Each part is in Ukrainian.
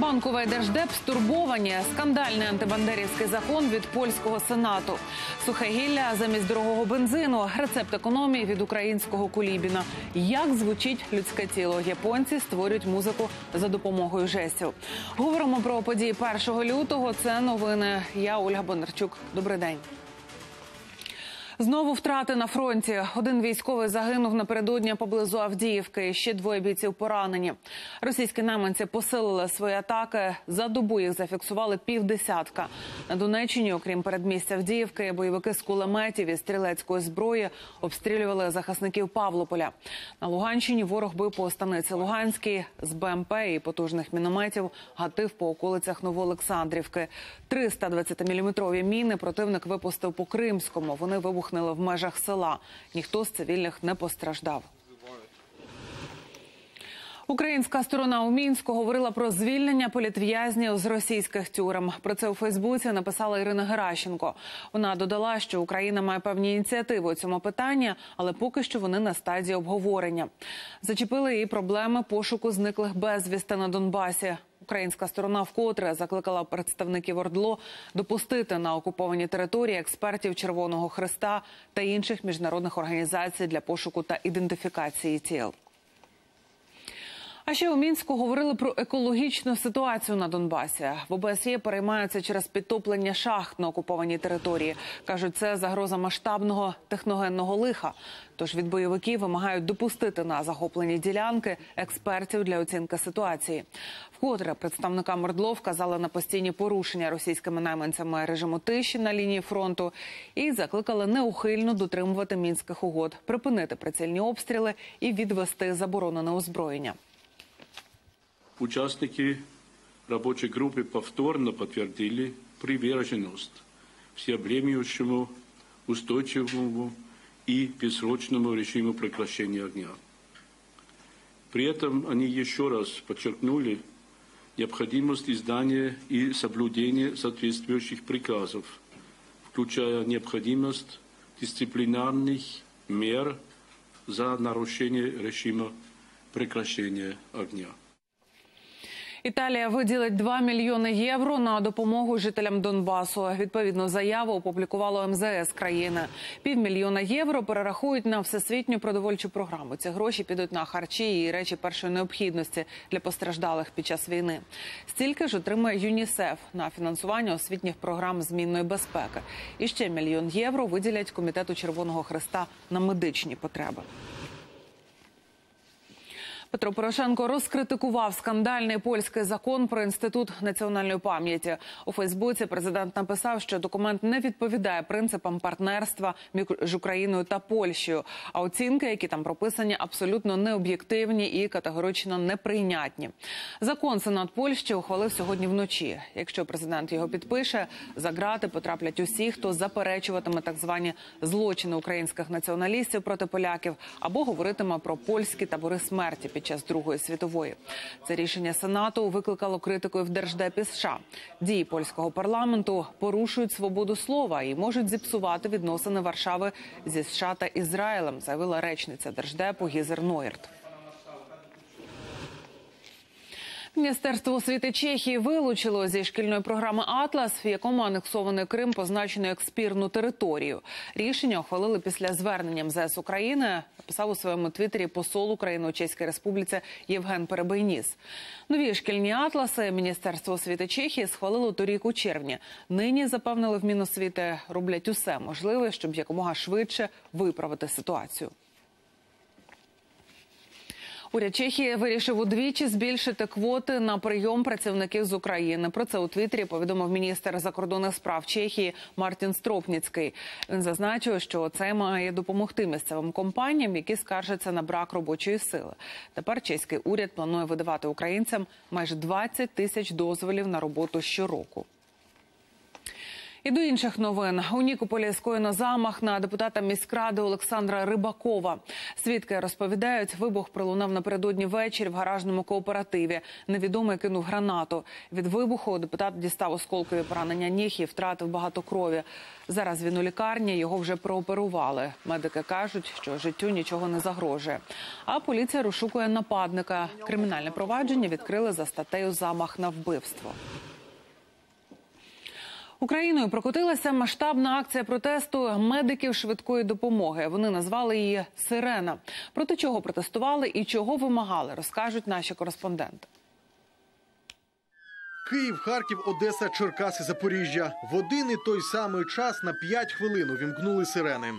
Банкова і держдеп стурбовані. Скандальний антибандерівський закон від польського сенату. Сухе гілля замість дорогого бензину. Рецепт економії від українського кулібіна. Як звучить людське тіло? Японці створюють музику за допомогою жестів. Говоримо про події 1 лютого. Це новини. Я Ольга Бондарчук. Добрий день. Знову втрати на фронті. Один військовий загинув напередодні поблизу Авдіївки. Ще двоє бійців поранені. Російські найманці посилили свої атаки. За добу їх зафіксували півдесятка. На Донеччині, окрім передмістя Авдіївки, бойовики з кулеметів і стрілецької зброї обстрілювали захисників Павлополя. На Луганщині ворог бив по станиці Луганській з БМП і потужних мінометів гатив по околицях Новоолександрівки. 320-мм міни противник випустив по Кримському. Вони вибухнули в межах села. Ніхто з цивільних не постраждав. Українська сторона у мінську говорила про звільнення політв'язнів з російських тюрем. Про це у Фейсбуці написала Ірина Геращенко. Вона додала, що Україна має певні ініціативи у цьому питанні, але поки що вони на стадії обговорення. Зачепили і проблеми пошуку зниклих безвісти на Донбасі. Українська сторона вкотре закликала представників ОРДЛО допустити на окуповані території експертів Червоного Христа та інших міжнародних організацій для пошуку та ідентифікації тіл. А ще у мінську говорили про екологічну ситуацію на Донбасі. В ОБСЄ переймаються через підтоплення шахт на окупованій території. кажуть, це загроза масштабного техногенного лиха. Тож від бойовиків вимагають допустити на захоплені ділянки експертів для оцінки ситуації. Вкотре представникам ОРДЛО вказали на постійні порушення російськими найманцями режиму тиші на лінії фронту і закликали неухильно дотримувати мінських угод, припинити прицільні обстріли і відвести заборонене озброєння. Участники рабочей группы повторно подтвердили приверженность всеобъемлющему, устойчивому и бессрочному режиму прекращения огня. При этом они еще раз подчеркнули необходимость издания и соблюдения соответствующих приказов, включая необходимость дисциплинарных мер за нарушение режима прекращения огня. Італія виділить 2 мільйони євро на допомогу жителям Донбасу. Відповідну заяву опублікувало МЗС країни. Півмільйона євро перерахують на всесвітню продовольчу програму. Ці гроші підуть на харчі і речі першої необхідності для постраждалих під час війни. Стільки ж отримає ЮНІСЕФ на фінансування освітніх програм змінної безпеки. І ще мільйон євро виділять комітету Червоного Христа на медичні потреби. Петро Порошенко розкритикував скандальний польський закон про інститут національної пам'яті. У Фейсбуці президент написав, що документ не відповідає принципам партнерства між Україною та Польщею. А оцінки, які там прописані, абсолютно необ'єктивні і категорично неприйнятні. Закон Сенат Польщі ухвалив сьогодні вночі. Якщо президент його підпише, за грати потраплять усі, хто заперечуватиме так звані злочини українських націоналістів проти поляків або говоритиме про польські табори смерті під час Другої світової. Це рішення Сенату викликало критику в Держдепі США. Дії польського парламенту порушують свободу слова і можуть зіпсувати відносини Варшави зі США та Ізраїлем, заявила речниця Держдепу Гізер Нойерт. Міністерство освіти Чехії вилучило зі шкільної програми Атлас, в якому анексований Крим позначено як спірну територію. Рішення ухвалили після звернення МЗС України. Написав у своєму твіттері посол України у Чеській Республіці Євген Перебийніс. Нові шкільні атласи Міністерство освіти Чехії схвалило торік у червні. Нині запевнили в Міносвіти роблять усе можливе, щоб якомога швидше виправити ситуацію. Уряд Чехії вирішив удвічі збільшити квоти на прийом працівників з України. Про це у Твіттері повідомив міністр закордонних справ Чехії Мартін Стропніцький. Він зазначив, що це має допомогти місцевим компаніям, які скаржаться на брак робочої сили. Тепер чеський уряд планує видавати українцям майже 20 тисяч дозволів на роботу щороку. І до інших новин у Нікополі скоєно замах на депутата міськради Олександра Рибакова. Свідки розповідають, вибух пролунав напередодні ввечері в гаражному кооперативі. Невідомий кинув гранату. Від вибуху депутат дістав осколкові поранення ніг і втратив багато крові. Зараз він у лікарні його вже прооперували. Медики кажуть, що життю нічого не загрожує. А поліція розшукує нападника. Кримінальне провадження відкрили за статтею замах на вбивство. Україною прокотилася масштабна акція протесту медиків швидкої допомоги. Вони назвали її Сирена. Проти чого протестували і чого вимагали, розкажуть наші кореспонденти. Київ, Харків, Одеса, Черкаси, Запоріжжя. В один і той самий час на 5 хвилин увімкнули сирени.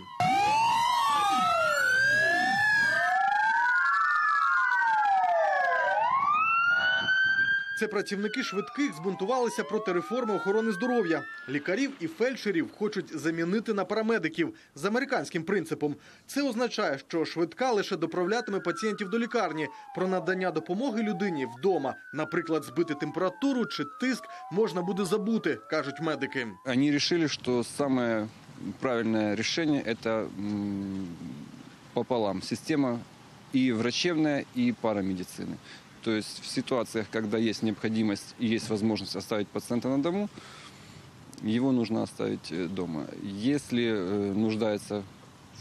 Це працівники швидких збунтувалися проти реформи охорони здоров'я. Лікарів і фельдшерів хочуть замінити на парамедиків з американським принципом. Це означає, що швидка лише доправлятиме пацієнтів до лікарні. Про надання допомоги людині вдома, наприклад, збити температуру чи тиск, можна буде забути, кажуть медики. Они решили, что самое правильное решение – это м, пополам система и врачебная, и парамедицины. То есть в ситуациях, когда есть необходимость и есть возможность оставить пациента на дому, его нужно оставить э, дома. Если э, нуждается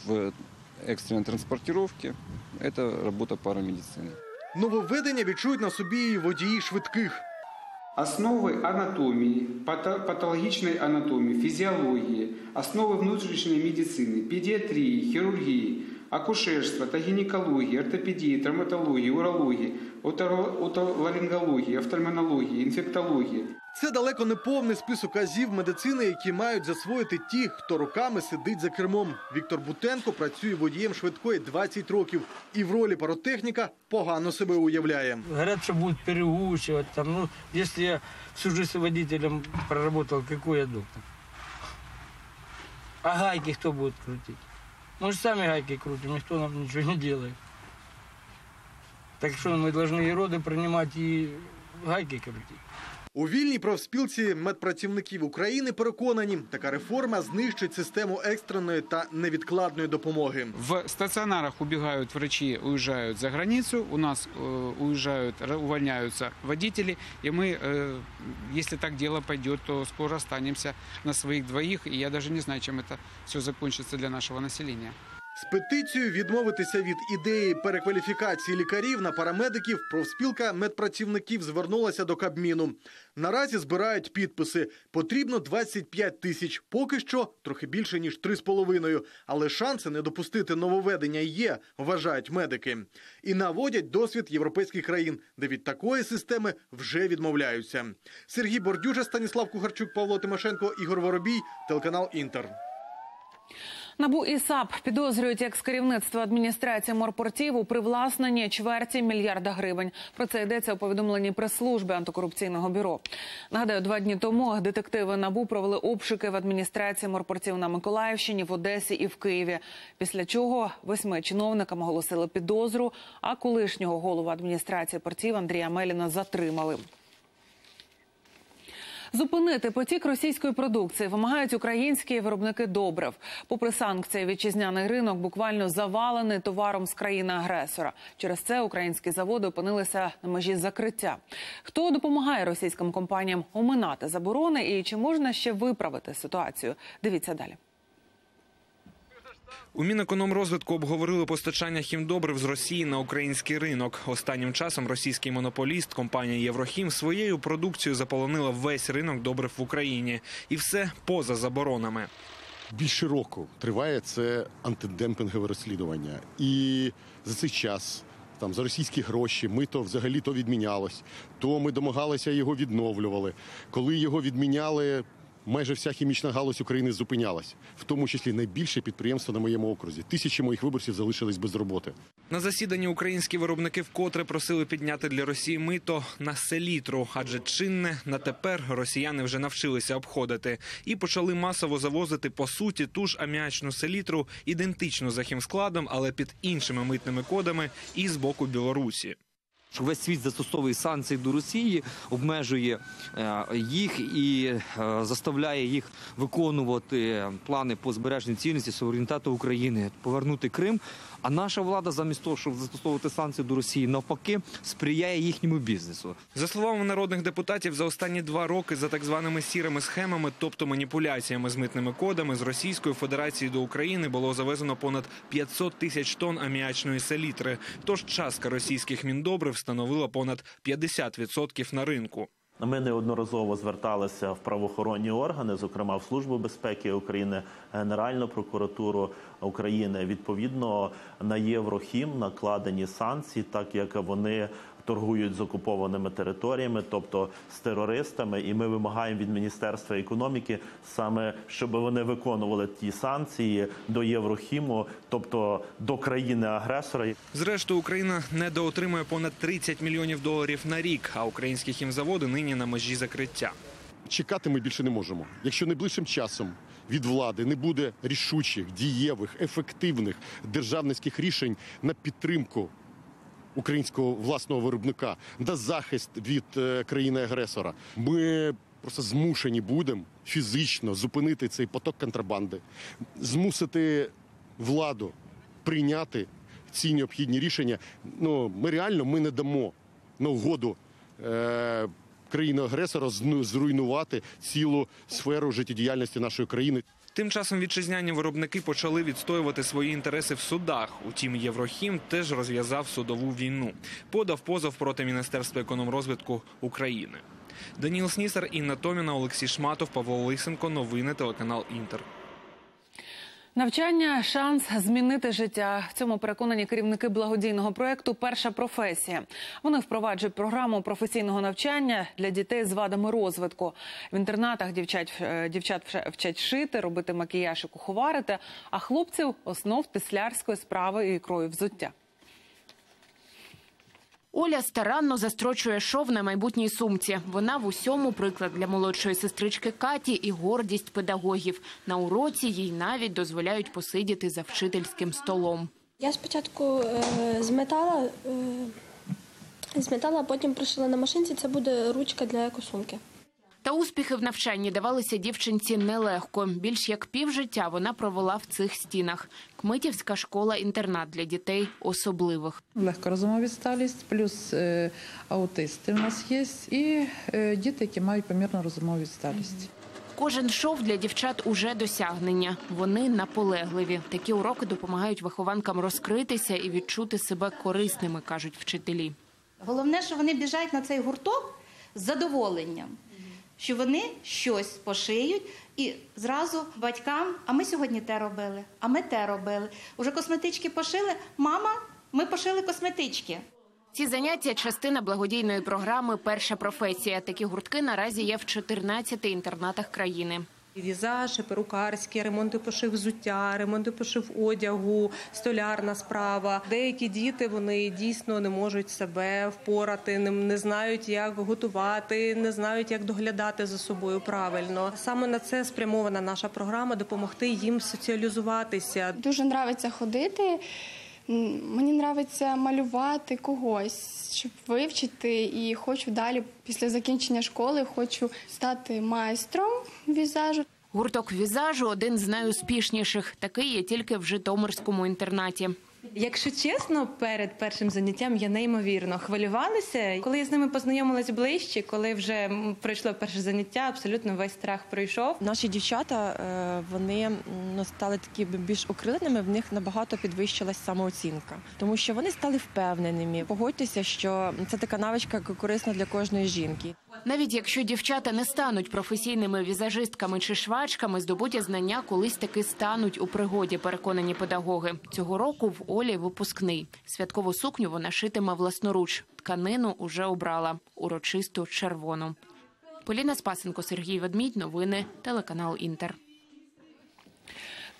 в экстренной транспортировке, это работа парамедицины. Нововведення відчують на собі і водії швидких. Основы анатомии, пато- патологичной анатомии, физиологии, основы внутренней медицины, педиатрии, хирургии, акушерства, гинекологии, ортопедии, травматологии, урологии, отоларингологии, офтальмонологии, инфектологии. Це далеко не повний список азів медицини, які мають засвоїти ті, хто роками сидить за кермом. Віктор Бутенко працює водієм швидкої 20 років і в ролі паротехніка погано себе уявляє. Говорят, что будут переучивать. Там, ну, если я всю жизнь водителем проработал, какой я доктор? А гайки кто будет крутить? Мы же сами гайки крутим, никто нам ничего не делает. Так что мы должны и роды принимать, и гайки крутить. У вільній профспілці медпрацівників України переконані, така реформа знищить систему екстреної та невідкладної допомоги. В стационарах убегают врачи, уезжают за границу, у нас э, уезжают, ра- увольняются водители, и мы, э, если так дело пойдет, то скоро останемся на своих двоих, и я даже не знаю, чем это все закончится для нашего населения. З петицією відмовитися від ідеї перекваліфікації лікарів на парамедиків профспілка медпрацівників звернулася до Кабміну. Наразі збирають підписи. Потрібно 25 тисяч. Поки що трохи більше ніж 3,5. Але шанси не допустити нововведення є, вважають медики. І наводять досвід європейських країн, де від такої системи вже відмовляються. Сергій Бордюжа, Станіслав Кухарчук, Павло Тимошенко, Ігор Воробій, телеканал Інтер. Набу і САП підозрюють як з керівництва адміністрації морпортів у привласненні чверті мільярда гривень. Про це йдеться у повідомленні прес-служби антикорупційного бюро. Нагадаю, два дні тому детективи набу провели обшуки в адміністрації морпортів на Миколаївщині, в Одесі і в Києві. Після чого восьми чиновникам оголосили підозру. А колишнього голову адміністрації портів Андрія Меліна затримали. Зупинити потік російської продукції вимагають українські виробники добрив. Попри санкції, вітчизняний ринок буквально завалений товаром з країни-агресора. Через це українські заводи опинилися на межі закриття. Хто допомагає російським компаніям оминати заборони і чи можна ще виправити ситуацію? Дивіться далі. У Мінекономрозвитку обговорили постачання хімдобрив з Росії на український ринок. Останнім часом російський монополіст компанія Єврохім своєю продукцією заполонила весь ринок добрив в Україні, і все поза заборонами. більше року триває це антидемпінгове розслідування. І за цей час. Там за російські гроші ми то взагалі то відмінялось, то ми домагалися його відновлювали. Коли його відміняли, майже вся хімічна галузь України зупинялась, в тому числі найбільше підприємство на моєму окрузі. Тисячі моїх виборців залишились без роботи. На засіданні українські виробники вкотре просили підняти для Росії мито на селітру, адже чинне на тепер росіяни вже навчилися обходити і почали масово завозити по суті ту ж аміачну селітру, ідентичну за хімскладом, але під іншими митними кодами і з боку Білорусі. Що весь світ застосовує санкції до Росії, обмежує е, їх і е, заставляє їх виконувати плани по збереженню цінності суверенітету України, повернути Крим. А наша влада, замість того, щоб застосовувати санкції до Росії, навпаки, сприяє їхньому бізнесу. За словами народних депутатів, за останні два роки за так званими сірими схемами, тобто маніпуляціями з митними кодами, з Російської Федерації до України було завезено понад 500 тисяч тонн аміачної селітри. Тож частка російських міндобрив становила понад 50% на ринку. Ми неодноразово зверталися в правоохоронні органи, зокрема в Службу безпеки України, Генеральну прокуратуру України. Відповідно на Єврохім накладені санкції, так як вони торгують з окупованими територіями, тобто з терористами. І ми вимагаємо від Міністерства економіки саме, щоб вони виконували ті санкції до Єврохіму, тобто до країни-агресора. Зрештою, Україна недоотримує понад 30 мільйонів доларів на рік, а українські хімзаводи нині на межі закриття. Чекати ми більше не можемо. Якщо найближчим часом від влади не буде рішучих, дієвих, ефективних державницьких рішень на підтримку українського власного виробника, на захист від е, країни-агресора, ми просто змушені будемо фізично зупинити цей поток контрабанди, змусити владу прийняти ці необхідні рішення. Ну ми реально ми не дамо на угоду. Е- країни-агресора зруйнувати цілу сферу життєдіяльності нашої країни. Тим часом вітчизняні виробники почали відстоювати свої інтереси в судах. Утім, Єврохім теж розв'язав судову війну. Подав позов проти Міністерства економрозвитку України. Даніл Снісар, Інна Томіна, Олексій Шматов, Павло Лисенко. Новини телеканал Інтер. Навчання шанс змінити життя. В цьому переконані керівники благодійного проекту Перша професія. Вони впроваджують програму професійного навчання для дітей з вадами розвитку. В інтернатах дівчат, е, дівчат вчать шити, робити макіяж і куховарити, а хлопців основ теслярської справи і крою взуття. Оля старанно застрочує шов на майбутній сумці. Вона в усьому приклад для молодшої сестрички Каті і гордість педагогів. На уроці їй навіть дозволяють посидіти за вчительським столом. Я спочатку е, зметала, е, зметала, потім пришила на машинці. Це буде ручка для екосумки. Та успіхи в навчанні давалися дівчинці нелегко. Більш як півжиття вона провела в цих стінах. Кмитівська школа-інтернат для дітей особливих. Легкорозумова відсталість, плюс е, аутисти в нас є, і е, діти, які мають помірну розумову відсталість. Кожен шов для дівчат уже досягнення. Вони наполегливі. Такі уроки допомагають вихованкам розкритися і відчути себе корисними, кажуть вчителі. Головне, що вони біжать на цей гурток з задоволенням, що вони щось пошиють і зразу батькам, а ми сьогодні те робили, а ми те робили. Уже косметички пошили. Мама, ми пошили косметички. Ці заняття частина благодійної програми Перша професія. Такі гуртки наразі є в 14 інтернатах країни. Візаж, перукарські, ремонт і пошив взуття, ремонт і пошив одягу, столярна справа. Деякі діти вони дійсно не можуть себе впорати, не знають, як готувати, не знають, як доглядати за собою правильно. Саме на це спрямована наша програма допомогти їм соціалізуватися. Дуже подобається ходити. Мені подобається малювати когось, щоб вивчити, і хочу далі після закінчення школи хочу стати майстром візажу. Гурток візажу один з найуспішніших. Такий є тільки в Житомирському інтернаті. Якщо чесно, перед першим заняттям я неймовірно хвилювалася. Коли я з ними познайомилась ближче, коли вже пройшло перше заняття, абсолютно весь страх пройшов. Наші дівчата е, вони ну, стали такі більш окриленими, в них набагато підвищилась самооцінка, тому що вони стали впевненими. Погодьтеся, що це така навичка корисна для кожної жінки. Навіть якщо дівчата не стануть професійними візажистками чи швачками, здобуті знання колись таки стануть у пригоді, переконані педагоги. Цього року в Олі випускний. Святкову сукню вона шитиме власноруч. Тканину уже обрала урочисту червону. Поліна Спасенко, Сергій Ведмідь. Новини телеканал Інтер.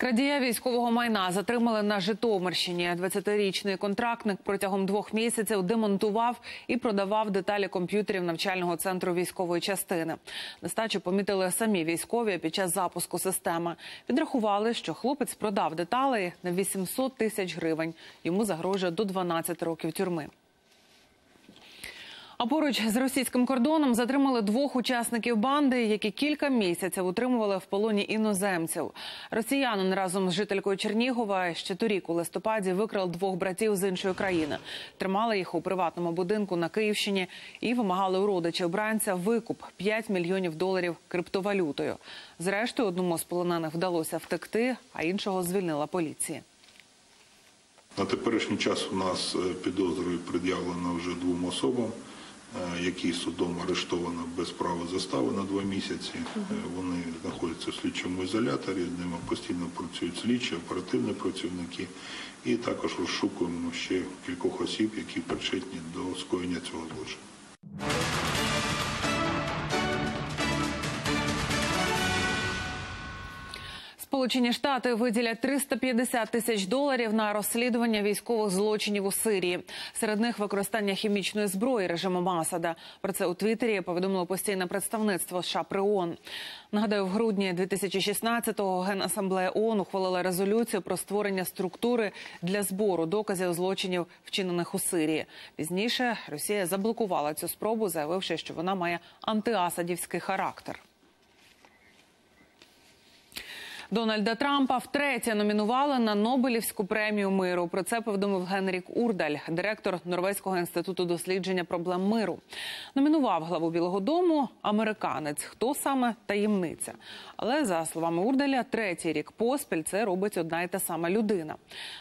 Крадія військового майна затримали на Житомирщині. 20-річний контрактник протягом двох місяців демонтував і продавав деталі комп'ютерів навчального центру військової частини. Нестачу помітили самі військові під час запуску системи. Підрахували, що хлопець продав деталі на 800 тисяч гривень. Йому загрожує до 12 років тюрми. А поруч з російським кордоном затримали двох учасників банди, які кілька місяців утримували в полоні іноземців. Росіянин разом з жителькою Чернігова ще торік у листопаді викрав двох братів з іншої країни. Тримали їх у приватному будинку на Київщині і вимагали у родичів бранця викуп 5 мільйонів доларів криптовалютою. Зрештою, одному з полонених вдалося втекти, а іншого звільнила поліція. На теперішній час у нас е, підозрою пред'явлено вже двом особам, е, які судом арештовано без права застави на два місяці. Е, Вони знаходяться в слідчому ізоляторі, з ними постійно працюють слідчі, оперативні працівники. І також розшукуємо ще кількох осіб, які причетні до скоєння цього злочину. Сполучені Штати виділять 350 тисяч доларів на розслідування військових злочинів у Сирії. Серед них використання хімічної зброї режиму Масада. Про це у Твіттері повідомило постійне представництво США при ООН. Нагадаю, в грудні 2016-го Генасамблея ООН ухвалила резолюцію про створення структури для збору доказів злочинів, вчинених у Сирії. Пізніше Росія заблокувала цю спробу, заявивши, що вона має антиасадівський характер. Дональда Трампа втретє номінували на Нобелівську премію миру. Про це повідомив Генрік Урдаль, директор Норвезького інституту дослідження проблем миру. Номінував главу Білого Дому американець. Хто саме таємниця? Але за словами Урдаля, третій рік поспіль це робить одна й та сама людина.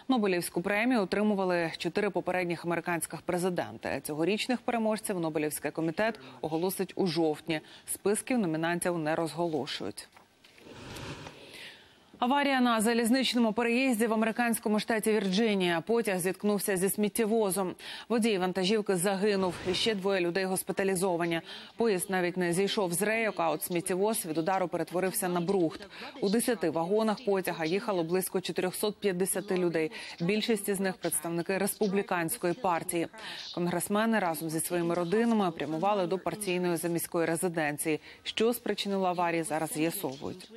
Нобелівську премію отримували чотири попередніх американських президенти. Цьогорічних переможців Нобелівський комітет оголосить у жовтні. Списків номінантів не розголошують. Аварія на залізничному переїзді в американському штаті Вірджинія. Потяг зіткнувся зі сміттєвозом. Водій вантажівки загинув. І ще двоє людей госпіталізовані. Поїзд навіть не зійшов з рейок, а от сміттєвоз від удару перетворився на брухт. У десяти вагонах потяга їхало близько 450 людей. Більшість із них представники республіканської партії. Конгресмени разом зі своїми родинами прямували до партійної заміської резиденції. Що спричинило аварії, зараз з'ясовують.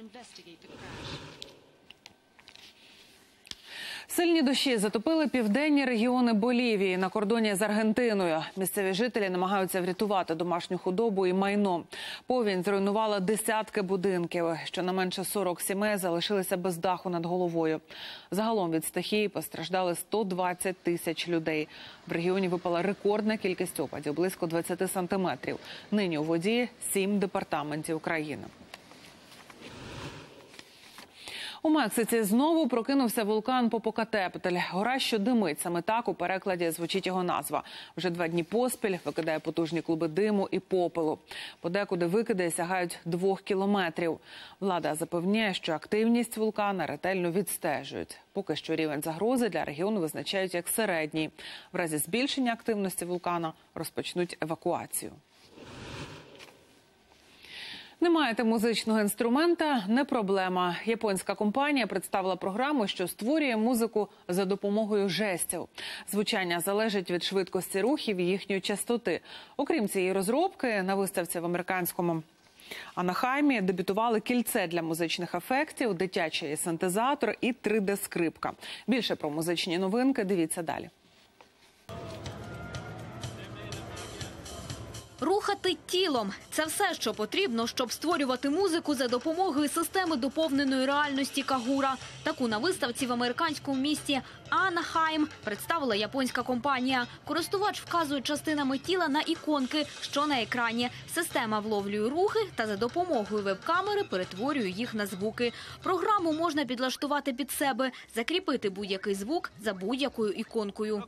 Сильні дощі затопили південні регіони Болівії на кордоні з Аргентиною. Місцеві жителі намагаються врятувати домашню худобу і майно. Повінь зруйнувала десятки будинків. Щонайменше 40 сімей залишилися без даху над головою. Загалом від стихії постраждали 120 тисяч людей. В регіоні випала рекордна кількість опадів близько 20 сантиметрів. Нині у воді сім департаментів країни. У Мексиці знову прокинувся вулкан Попокатептель. Гора, що димить саме так у перекладі звучить його назва. Вже два дні поспіль викидає потужні клуби диму і попелу. Подекуди викиди сягають двох кілометрів. Влада запевняє, що активність вулкана ретельно відстежують. Поки що рівень загрози для регіону визначають як середній. В разі збільшення активності вулкана розпочнуть евакуацію. Не маєте музичного інструмента не проблема. Японська компанія представила програму, що створює музику за допомогою жестів. Звучання залежить від швидкості рухів і їхньої частоти. Окрім цієї розробки, на виставці в американському. Анахаймі дебютували кільце для музичних ефектів, дитячий синтезатор і 3D-скрипка. Більше про музичні новинки дивіться далі. Рухати тілом це все, що потрібно, щоб створювати музику за допомогою системи доповненої реальності Кагура. Таку на виставці в американському місті Анахайм представила японська компанія. Користувач вказує частинами тіла на іконки, що на екрані. Система вловлює рухи та за допомогою веб-камери перетворює їх на звуки. Програму можна підлаштувати під себе, закріпити будь-який звук за будь-якою іконкою.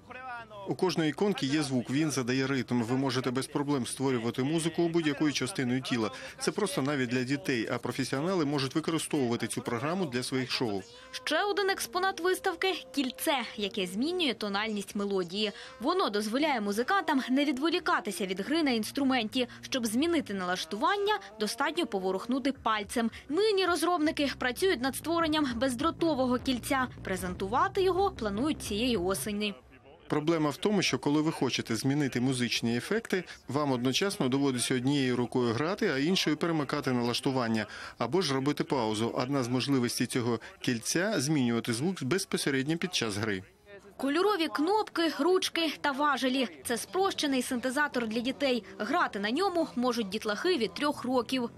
У кожної іконки є звук. Він задає ритм. Ви можете без проблем створювати музику будь-якою частиною тіла. Це просто навіть для дітей. А професіонали можуть використовувати цю програму для своїх шоу. Ще один експонат виставки кільце, яке змінює тональність мелодії. Воно дозволяє музикантам не відволікатися від гри на інструменті. Щоб змінити налаштування, достатньо поворухнути пальцем. Нині розробники працюють над створенням бездротового кільця. Презентувати його планують цієї осені. Проблема в тому, що коли ви хочете змінити музичні ефекти, вам одночасно доводиться однією рукою грати, а іншою перемикати налаштування або ж робити паузу. Одна з можливостей цього кільця змінювати звук безпосередньо під час гри. Кольорові кнопки, ручки та важелі – це спрощений синтезатор для дітей. Грати на ньому можуть дітлахи від трьох років.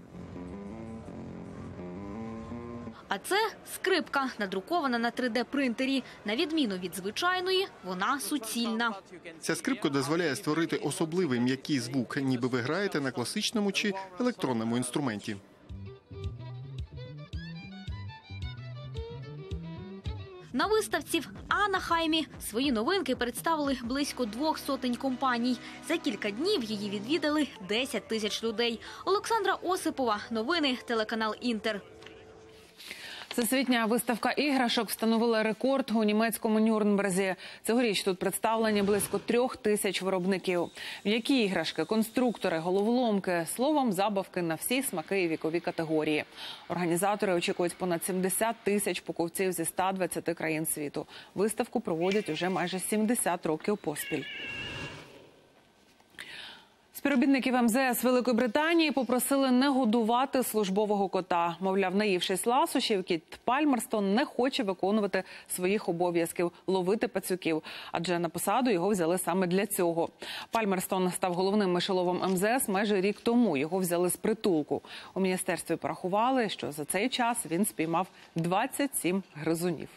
А це скрипка, надрукована на 3D-принтері. На відміну від звичайної, вона суцільна. Ця скрипка дозволяє створити особливий м'який звук, ніби ви граєте на класичному чи електронному інструменті. На виставці в Анахаймі свої новинки представили близько двох сотень компаній. За кілька днів її відвідали 10 тисяч людей. Олександра Осипова. Новини телеканал Інтер. Всесвітня виставка іграшок встановила рекорд у німецькому Нюрнберзі. Цьогоріч тут представлені близько трьох тисяч виробників. М'які іграшки, конструктори, головоломки, словом, забавки на всі смаки і вікові категорії. Організатори очікують понад 70 тисяч покупців зі 120 країн світу. Виставку проводять уже майже 70 років поспіль. Співробітників МЗС Великої Британії попросили не годувати службового кота. Мовляв, наївшись ласощів, кіт Пальмерстон не хоче виконувати своїх обов'язків ловити пацюків, адже на посаду його взяли саме для цього. Пальмерстон став головним мишоловом МЗС майже рік тому. Його взяли з притулку. У міністерстві порахували, що за цей час він спіймав 27 гризунів.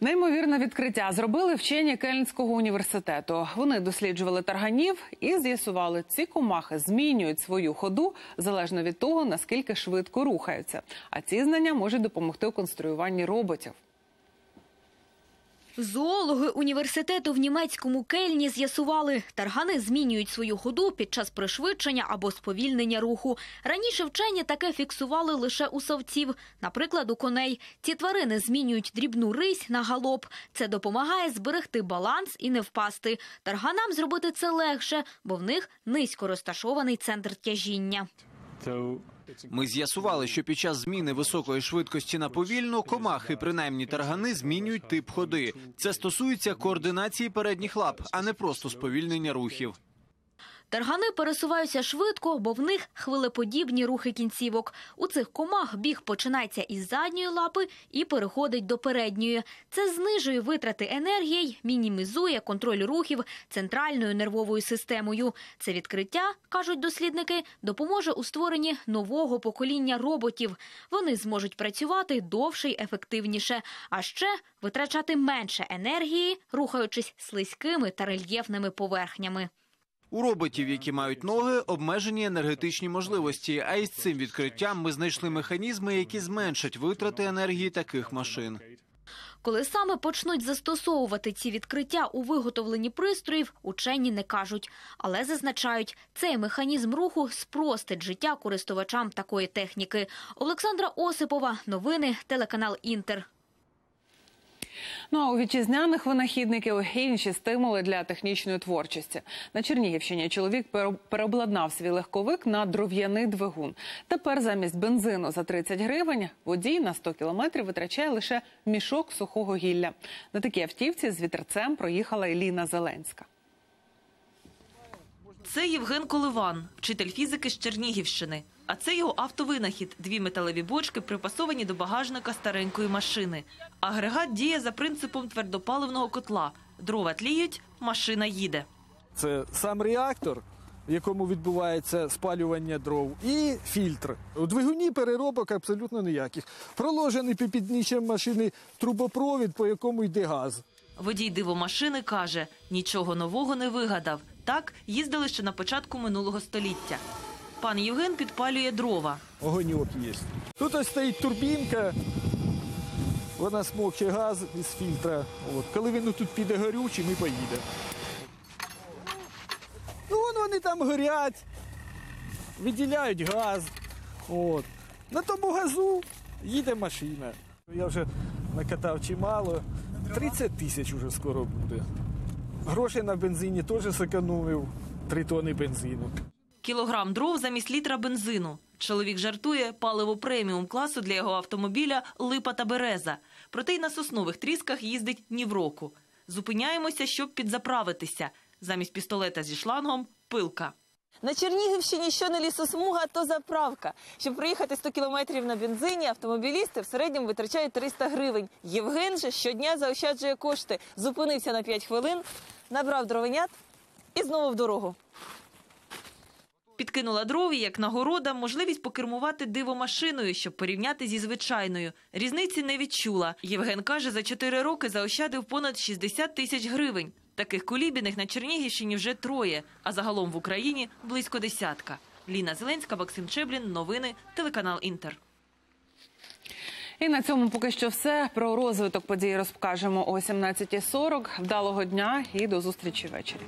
Неймовірне відкриття зробили вчені Кельнського університету. Вони досліджували тарганів і з'ясували, ці комахи змінюють свою ходу залежно від того, наскільки швидко рухаються. А ці знання можуть допомогти у конструюванні роботів. Зоологи університету в німецькому Кельні з'ясували, таргани змінюють свою ходу під час пришвидшення або сповільнення руху. Раніше вчені таке фіксували лише у совців, наприклад, у коней. Ці тварини змінюють дрібну рись на галоп. Це допомагає зберегти баланс і не впасти. Тарганам зробити це легше, бо в них низько розташований центр тяжіння. Ми з'ясували, що під час зміни високої швидкості на повільну комахи, принаймні таргани, змінюють тип ходи. Це стосується координації передніх лап, а не просто сповільнення рухів. Таргани пересуваються швидко, бо в них хвилеподібні рухи кінцівок. У цих комах біг починається із задньої лапи і переходить до передньої. Це знижує витрати енергії, мінімізує контроль рухів центральною нервовою системою. Це відкриття, кажуть дослідники, допоможе у створенні нового покоління роботів. Вони зможуть працювати довше й ефективніше, а ще витрачати менше енергії, рухаючись слизькими та рельєфними поверхнями. У роботів, які мають ноги, обмежені енергетичні можливості. А із цим відкриттям ми знайшли механізми, які зменшать витрати енергії таких машин. Коли саме почнуть застосовувати ці відкриття у виготовленні пристроїв, учені не кажуть, але зазначають, цей механізм руху спростить життя користувачам такої техніки. Олександра Осипова, новини, телеканал Інтер. Ну а у вітчизняних винахідників інші стимули для технічної творчості. На Чернігівщині чоловік пере- переобладнав свій легковик на дров'яний двигун. Тепер замість бензину за 30 гривень водій на 100 кілометрів витрачає лише мішок сухого гілля. На такій автівці з вітерцем проїхала Еліна Зеленська. Це Євген Коливан, вчитель фізики з Чернігівщини. А це його автовинахід – дві металеві бочки, припасовані до багажника старенької машини. Агрегат діє за принципом твердопаливного котла. Дрова тліють, машина їде. Це сам реактор, в якому відбувається спалювання дров, і фільтр. У двигуні переробок абсолютно ніяких. Проложений під підніжжям машини трубопровід, по якому йде газ. Водій дивомашини каже, нічого нового не вигадав. Так їздили ще на початку минулого століття. Пан Євген підпалює дрова. Огоньок є. Тут ось стоїть турбінка, вона смокче газ із фільтра. От. Коли він тут піде горючий, ми поїдемо. Ну, вон вони там горять, виділяють газ. От. На тому газу їде машина. Я вже накатав чимало. 30 тисяч уже скоро буде. Гроші на бензині теж зекономив. Три тони бензину. Кілограм дров замість літра бензину. Чоловік жартує, паливо преміум класу для його автомобіля липа та береза. Проте й на соснових трісках їздить ні в року. Зупиняємося, щоб підзаправитися. Замість пістолета зі шлангом пилка. На Чернігівщині що не лісосмуга, то заправка. Щоб проїхати 100 кілометрів на бензині, автомобілісти в середньому витрачають 300 гривень. Євген же щодня заощаджує кошти. Зупинився на 5 хвилин, набрав дровенят і знову в дорогу. Підкинула дрові як нагорода, можливість покермувати дивомашиною, щоб порівняти зі звичайною. Різниці не відчула. Євген каже, за 4 роки заощадив понад 60 тисяч гривень. Таких кулібіних на Чернігівщині вже троє, а загалом в Україні близько десятка. Ліна Зеленська, Максим Чеблін. Новини. Телеканал Інтер. І на цьому поки що все. Про розвиток подій розкажемо о 17.40. Вдалого дня і до зустрічі ввечері.